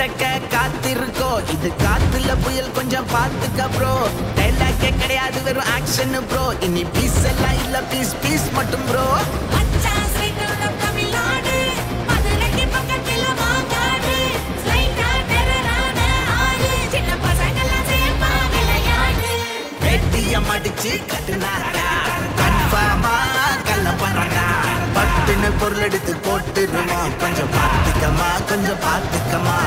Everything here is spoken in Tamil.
கடக்க காத்திருக்கோ. இது காத்துல புயல் கொஞ்சம் பார்த்துக்க ப்ரோ டைலாக்கே கிடையாது வெறும் ஆக்ஷன் ப்ரோ இனி பீஸ் எல்லாம் இல்ல பீஸ் பீஸ் மட்டும் ப்ரோ மச்சான் ஸ்ரீகுண்டம் தமிழ்நாடு மதுரைக்கு பக்கத்துல மாங்காடு ஸ்லைட்டா அடிச்சு கட்டுனாடா கன்ஃபார்மா கல்ல பண்றடா பட்டுன்னு பொருள் எடுத்து போட்டுருமா. கொஞ்சம் பார்த்துக்கமா கொஞ்சம் பார்த்துக்கமா.